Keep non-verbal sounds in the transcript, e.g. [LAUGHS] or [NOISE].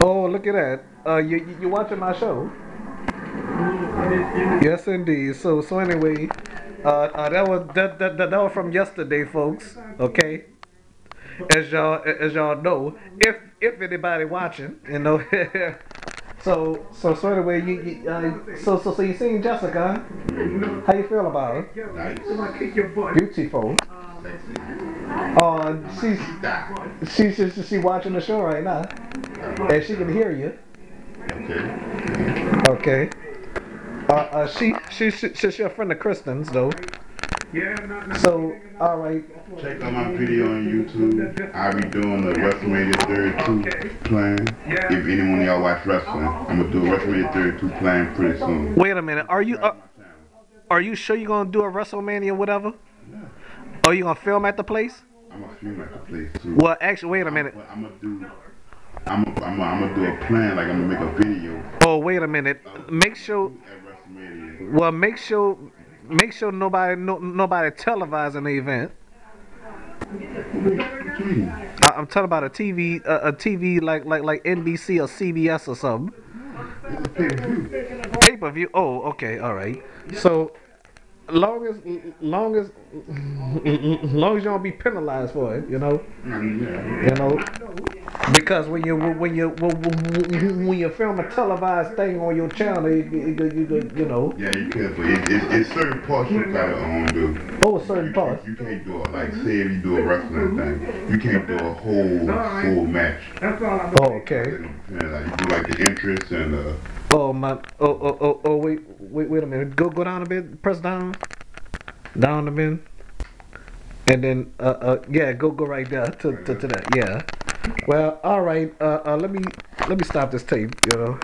Oh, look at that. Uh, you, you, you watching my show? Yes, indeed. So, so anyway, uh, uh, that was that, that, that, that was from yesterday, folks. Okay. As y'all as y'all know, if if anybody watching, you know. [LAUGHS] so so so anyway, you, you uh, so so so you seen Jessica? How you feel about her? Nice. Beautiful. Uh, she's she's just she watching the show right now, and she can hear you. Okay. Okay. Uh, uh, she, she, she, she's your friend of Kristen's, though. Yeah. So, alright. Check out my video on YouTube. I'll be doing the WrestleMania 32 plan. If anyone of y'all watch wrestling, I'm gonna do a WrestleMania 32 plan pretty soon. Wait a minute. Are you, uh, are you sure you're gonna do a WrestleMania or whatever? Are you gonna film at the place? I'm gonna film at the place too. Well, actually, wait a minute. But I'm gonna do. I'm gonna, I'm, gonna, I'm gonna do a plan like I'm gonna make a video Oh, wait a minute. Make sure, well, make sure, make sure nobody, no, nobody televising the event. What you mean? I, I'm talking about a TV, uh, a TV like, like, like NBC or CBS or something. A. Pay per view. Oh, okay, all right. So, long as, long as, long as you don't be penalized for it, you know, you know, because when you when you when, when you film a televised thing on your channel, you, you, you, you, you know, Yeah, you can, but it, it, it's certain parts you gotta um, do. oh, certain parts. You can't do it like say if you do a wrestling thing, you can't do a whole full match. That's all. I'm Oh, okay. Yeah, like you do like the entrance and uh, Oh my. Oh, oh, oh, oh. Wait, wait, wait a minute. Go, go down a bit. Press down. Down a bit. And then, uh, uh, yeah, go, go right there to, to, to that. Yeah. Well, all right. Uh, uh, let me, let me stop this tape. You know.